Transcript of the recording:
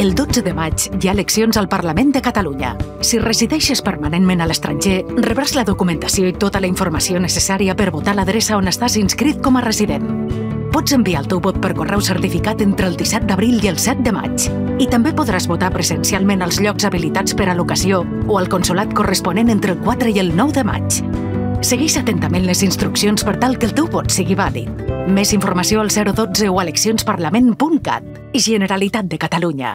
El 12 de maig hi ha eleccions al Parlament de Catalunya. Si resideixes permanentment a l'estranger, rebràs la documentació i tota la informació necessària per votar a l'adreça on estàs inscrit com a resident. Pots enviar el teu vot per correu certificat entre el 17 d'abril i el 7 de maig. I també podràs votar presencialment als llocs habilitats per a l'ocasió o al consolat corresponent entre el 4 i el 9 de maig. Segueix atentament les instruccions per tal que el teu vot sigui vàlid. Més informació al 012 o eleccionsparlament.cat. Generalitat de Catalunya.